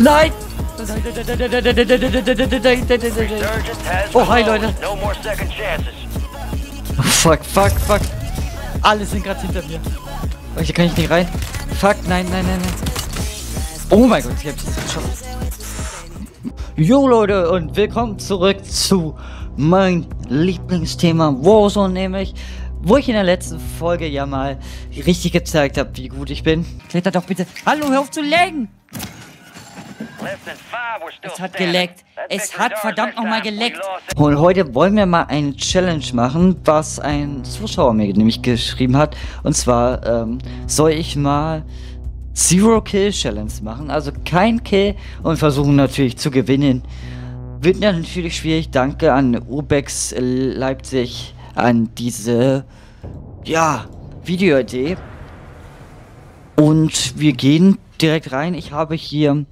Nein! Oh, hi Leute. Oh, fuck, fuck, fuck. Alle sind gerade hinter mir. Oh, hier kann ich nicht rein. Fuck, nein, nein, nein, nein. Oh mein Gott, ich hab das geschafft. Jo Leute und willkommen zurück zu mein Lieblingsthema Warzone nämlich, wo ich in der letzten Folge ja mal richtig gezeigt habe, wie gut ich bin. Klettert doch bitte. Hallo, hör auf zu laggen! Es hat geleckt. Es hat verdammt nochmal geleckt. Und heute wollen wir mal eine Challenge machen, was ein Zuschauer mir nämlich geschrieben hat. Und zwar ähm, soll ich mal Zero Kill Challenge machen. Also kein Kill und versuchen natürlich zu gewinnen. Wird natürlich schwierig. Danke an Ubex Leipzig an diese ja Videoidee. Und wir gehen direkt rein. Ich habe hier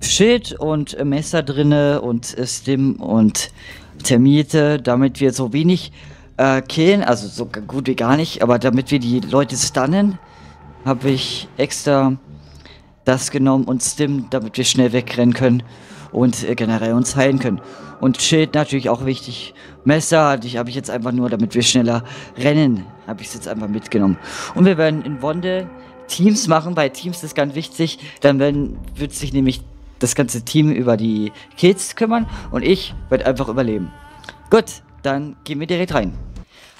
Schild und Messer drinne und Stim und Termite, damit wir so wenig äh, killen, also so gut wie gar nicht, aber damit wir die Leute stunnen, habe ich extra das genommen und Stim, damit wir schnell wegrennen können und äh, generell uns heilen können. Und Schild natürlich auch wichtig. Messer ich, habe ich jetzt einfach nur, damit wir schneller rennen, habe ich es jetzt einfach mitgenommen. Und wir werden in Wonde Teams machen, bei Teams ist ganz wichtig, dann werden, wird sich nämlich das ganze Team über die Kills kümmern und ich werde einfach überleben. Gut, dann gehen wir direkt rein.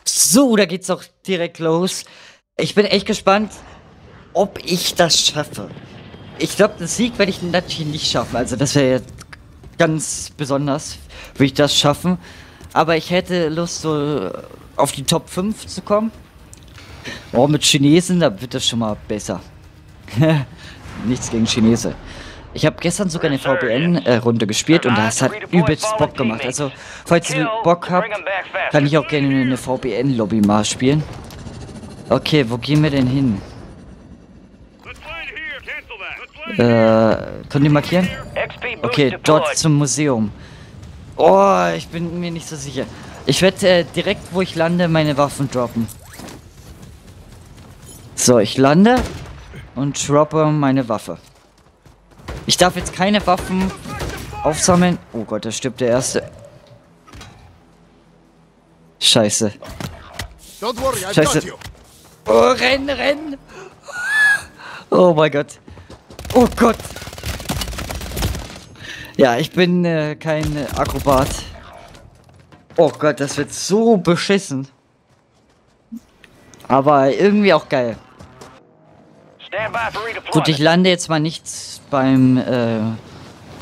So, da geht's auch direkt los. Ich bin echt gespannt, ob ich das schaffe. Ich glaube, den Sieg werde ich natürlich nicht schaffen. Also das wäre ganz besonders, würde ich das schaffen. Aber ich hätte Lust, so auf die Top 5 zu kommen. Oh, mit Chinesen, da wird das schon mal besser. Nichts gegen Chinesen. Ich habe gestern sogar eine VPN-Runde gespielt und das hat übelst Bock gemacht. Also, falls ihr Bock habt, kann ich auch gerne eine VPN-Lobby mal spielen. Okay, wo gehen wir denn hin? Äh, könnt ihr markieren? Okay, dort zum Museum. Oh, ich bin mir nicht so sicher. Ich werde äh, direkt, wo ich lande, meine Waffen droppen. So, ich lande und droppe meine Waffe. Ich darf jetzt keine Waffen aufsammeln. Oh Gott, da stirbt der Erste. Scheiße. Scheiße. Oh, renn, renn. Oh mein Gott. Oh Gott. Ja, ich bin äh, kein Akrobat. Oh Gott, das wird so beschissen. Aber irgendwie auch geil. Gut, ich lande jetzt mal nicht beim äh,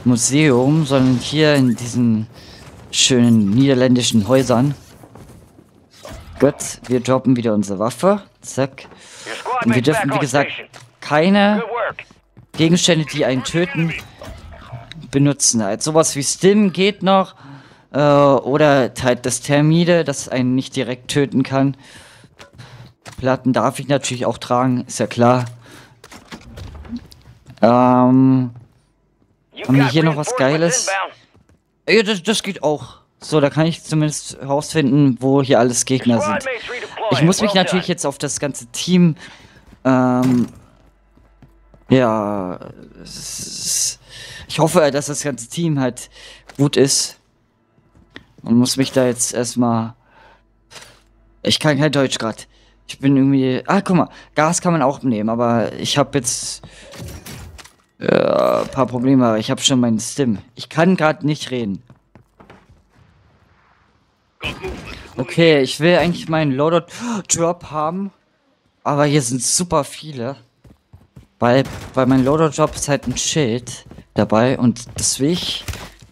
Museum, sondern hier in diesen schönen niederländischen Häusern. Gut, wir droppen wieder unsere Waffe. Zack. Und wir dürfen, wie gesagt, keine Gegenstände, die einen töten, benutzen. Halt sowas wie Stim geht noch. Äh, oder halt das Thermide, das einen nicht direkt töten kann. Platten darf ich natürlich auch tragen, ist ja klar. Ähm, haben wir hier noch was Geiles? Ja, das, das geht auch. So, da kann ich zumindest herausfinden, wo hier alles Gegner sind. Ich muss mich natürlich jetzt auf das ganze Team, ähm, ja, ich hoffe, dass das ganze Team halt gut ist. Und muss mich da jetzt erstmal, ich kann kein Deutsch gerade. Ich bin irgendwie, ah, guck mal, Gas kann man auch nehmen, aber ich habe jetzt ja, ein paar Probleme. Ich habe schon meinen Stim. Ich kann gerade nicht reden. Okay, ich will eigentlich meinen Loadout Drop haben. Aber hier sind super viele. Weil, weil mein Loadout Drop ist halt ein Schild dabei. Und das will ich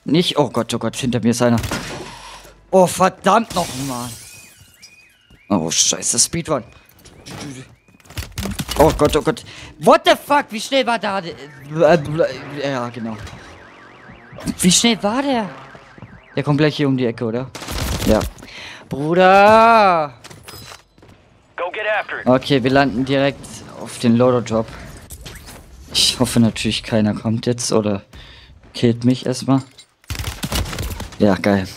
nicht. Oh Gott, oh Gott, hinter mir ist einer. Oh, verdammt nochmal. Oh, scheiße, Speedrun. Oh Gott, oh Gott. What the fuck? Wie schnell war da? Ja, genau. Wie schnell war der? Der kommt gleich hier um die Ecke, oder? Ja. Bruder! Okay, wir landen direkt auf den Loader-Drop. Ich hoffe natürlich, keiner kommt jetzt oder killt mich erstmal. Ja, geil.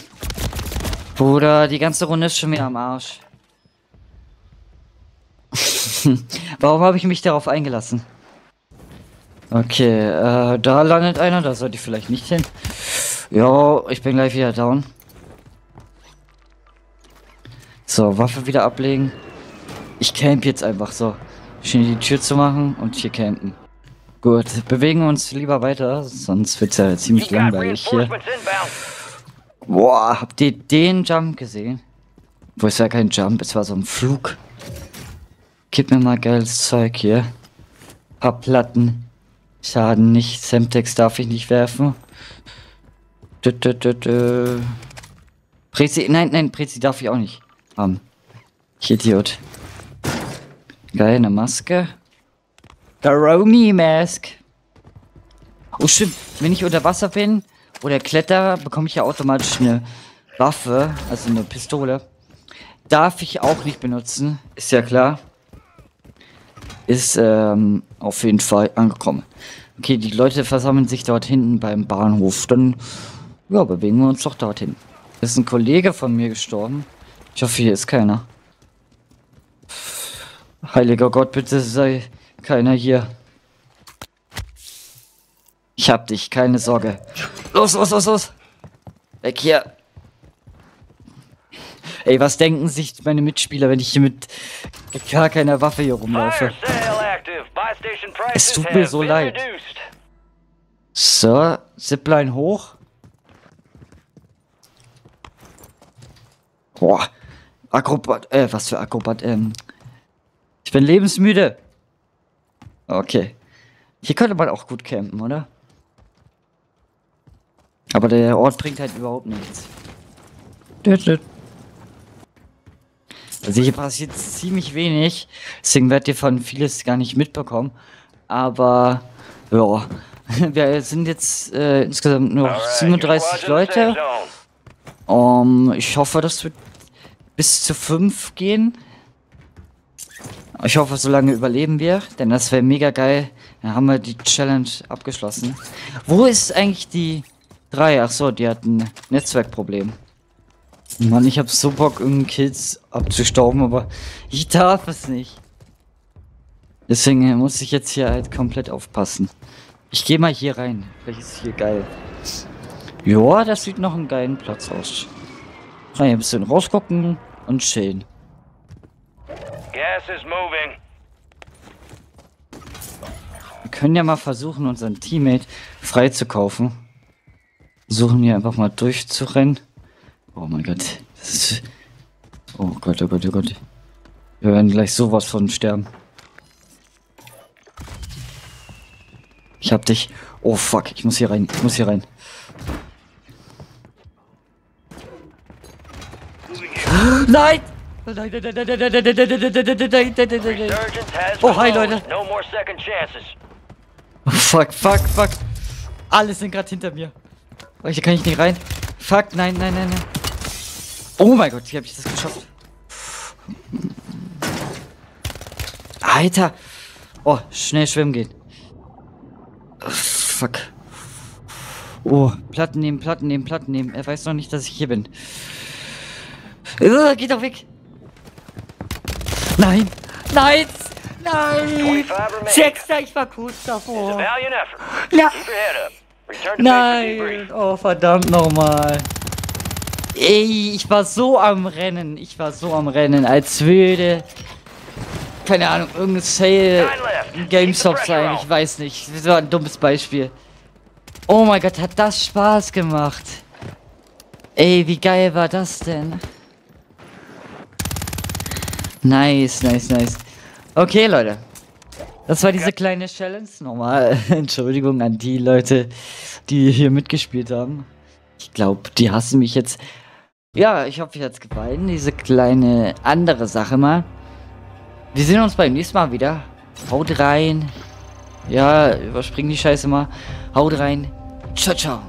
Bruder, die ganze Runde ist schon wieder am Arsch. Warum habe ich mich darauf eingelassen? Okay, äh, da landet einer, da sollte ich vielleicht nicht hin. Jo, ich bin gleich wieder down. So, Waffe wieder ablegen. Ich camp jetzt einfach so. Schön die Tür zu machen und hier campen. Gut, bewegen wir uns lieber weiter, sonst wird es ja ziemlich langweilig hier. Boah, habt ihr den Jump gesehen? Wo ist ja kein Jump, es war so ein Flug. Gib mir mal geiles Zeug hier. Paar Platten. Schaden nicht. Semtex darf ich nicht werfen. Dö, dö, dö, dö. Prezi, nein, nein, Prezi darf ich auch nicht haben. Ich Idiot. Geil, eine Maske. Garoni Mask. Oh stimmt, wenn ich unter Wasser bin oder kletter, bekomme ich ja automatisch eine Waffe, also eine Pistole. Darf ich auch nicht benutzen, ist ja klar. Ist ähm, auf jeden Fall angekommen. Okay, die Leute versammeln sich dort hinten beim Bahnhof. Dann ja, bewegen wir uns doch dorthin. Ist ein Kollege von mir gestorben. Ich hoffe, hier ist keiner. Heiliger Gott, bitte sei keiner hier. Ich hab dich, keine Sorge. Los, los, los, los. Weg hier. Ey, was denken sich meine Mitspieler, wenn ich hier mit gar keiner Waffe hier rumlaufe? Es tut mir so leid. So, Zipline hoch. Boah. Akrobat, äh, was für Akrobat, ähm. Ich bin lebensmüde. Okay. Hier könnte man auch gut campen, oder? Aber der Ort bringt halt überhaupt nichts. Also hier passiert ziemlich wenig. Deswegen werdet ihr von vieles gar nicht mitbekommen. Aber, ja. Wir sind jetzt äh, insgesamt nur 37 Leute. Um, ich hoffe, das wird bis zu 5 gehen. Ich hoffe, so lange überleben wir, denn das wäre mega geil. Dann haben wir die Challenge abgeschlossen. Wo ist eigentlich die 3? Ach so, die hat ein Netzwerkproblem. Mann, ich hab so Bock, irgendeinen Kills abzustauben, aber ich darf es nicht. Deswegen muss ich jetzt hier halt komplett aufpassen. Ich gehe mal hier rein. Vielleicht ist es hier geil. Ja, das sieht noch einen geilen Platz aus. Kann ein bisschen rausgucken und chillen. Gas is moving. Wir können ja mal versuchen, unseren Teammate freizukaufen. Versuchen hier einfach mal durchzurennen. Oh mein Gott. Ist... Oh Gott, oh Gott, oh Gott. Wir werden gleich sowas von sterben. Ich hab dich. Oh fuck, ich muss hier rein. Ich muss hier rein. Nein! Nein, nein, nein, nein, nein, nein, nein, nein, nein, nein, nein, nein, nein. Oh, hi, Leute. Fuck, fuck, fuck. Alle sind gerade hinter mir. Oh, hier kann ich nicht rein. Fuck, nein, nein, nein, nein. Oh mein Gott, wie habe ich das geschafft? Alter. Oh, schnell schwimmen gehen. Fuck. Oh, Platten nehmen, Platten nehmen, Platten nehmen. Er weiß noch nicht, dass ich hier bin. Geht doch weg. Nein. Nein. Nein. Sechster, ich war kurz davor. Ja. Nein. Oh, verdammt nochmal. Ey, ich war so am Rennen. Ich war so am Rennen, als würde... Keine Ahnung, irgendein Sale GameStop sein. Ich weiß nicht. Das war ein dummes Beispiel. Oh mein Gott, hat das Spaß gemacht. Ey, wie geil war das denn? Nice, nice, nice. Okay, Leute. Das war diese kleine Challenge. Nochmal Entschuldigung an die Leute, die hier mitgespielt haben. Ich glaube, die hassen mich jetzt. Ja, ich hoffe, euch hat's gefallen. Diese kleine andere Sache mal. Wir sehen uns beim nächsten Mal wieder. Haut rein. Ja, überspringen die Scheiße mal. Haut rein. Ciao, ciao.